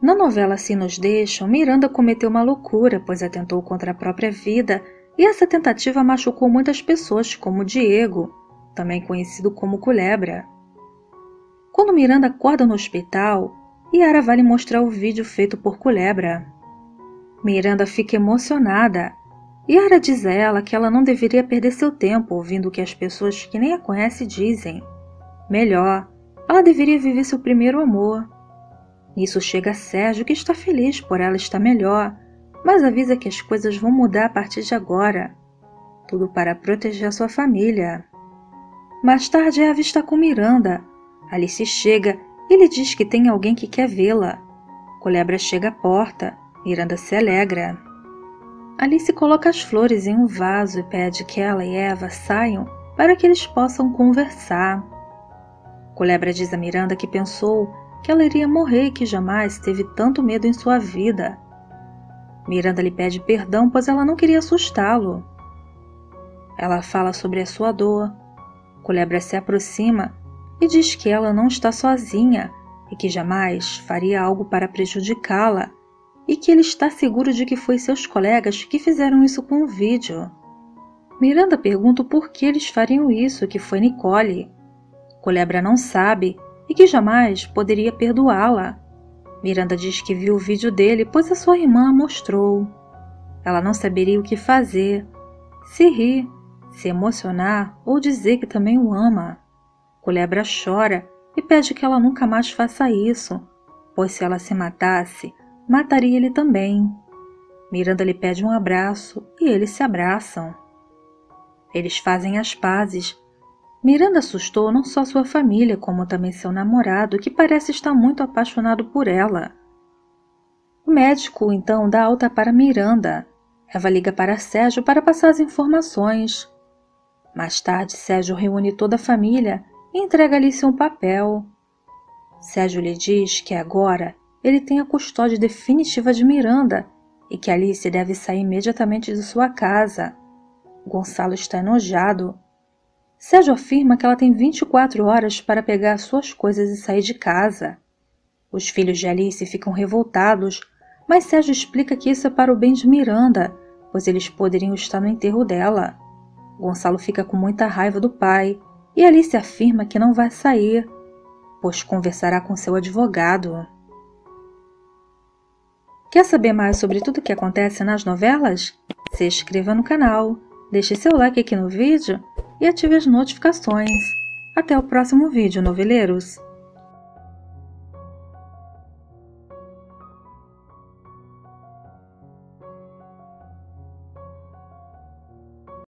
Na novela Assim Nos Deixam, Miranda cometeu uma loucura, pois atentou contra a própria vida e essa tentativa machucou muitas pessoas, como Diego, também conhecido como Culebra. Quando Miranda acorda no hospital, Yara vai lhe mostrar o vídeo feito por Culebra. Miranda fica emocionada. Yara diz a ela que ela não deveria perder seu tempo ouvindo o que as pessoas que nem a conhecem dizem. Melhor, ela deveria viver seu primeiro amor. Nisso chega Sérgio, que está feliz por ela estar melhor, mas avisa que as coisas vão mudar a partir de agora. Tudo para proteger a sua família. Mais tarde, Eva está com Miranda. Alice chega e lhe diz que tem alguém que quer vê-la. Culebra chega à porta. Miranda se alegra. Alice coloca as flores em um vaso e pede que ela e Eva saiam para que eles possam conversar. Culebra diz a Miranda que pensou que ela iria morrer e que jamais teve tanto medo em sua vida. Miranda lhe pede perdão, pois ela não queria assustá-lo. Ela fala sobre a sua dor. Culebra se aproxima e diz que ela não está sozinha e que jamais faria algo para prejudicá-la e que ele está seguro de que foi seus colegas que fizeram isso com o vídeo. Miranda pergunta por que eles fariam isso, que foi Nicole. Culebra não sabe e que jamais poderia perdoá-la. Miranda diz que viu o vídeo dele, pois a sua irmã a mostrou. Ela não saberia o que fazer, se rir, se emocionar ou dizer que também o ama. Culebra chora e pede que ela nunca mais faça isso, pois se ela se matasse, mataria ele também. Miranda lhe pede um abraço e eles se abraçam. Eles fazem as pazes Miranda assustou não só sua família, como também seu namorado, que parece estar muito apaixonado por ela. O médico então dá alta para Miranda. Eva liga para Sérgio para passar as informações. Mais tarde, Sérgio reúne toda a família e entrega Alice um papel. Sérgio lhe diz que agora ele tem a custódia definitiva de Miranda e que Alice deve sair imediatamente de sua casa. Gonçalo está enojado Sérgio afirma que ela tem 24 horas para pegar suas coisas e sair de casa. Os filhos de Alice ficam revoltados, mas Sérgio explica que isso é para o bem de Miranda, pois eles poderiam estar no enterro dela. Gonçalo fica com muita raiva do pai e Alice afirma que não vai sair, pois conversará com seu advogado. Quer saber mais sobre tudo o que acontece nas novelas? Se inscreva no canal, deixe seu like aqui no vídeo e ative as notificações. Até o próximo vídeo, noveleiros!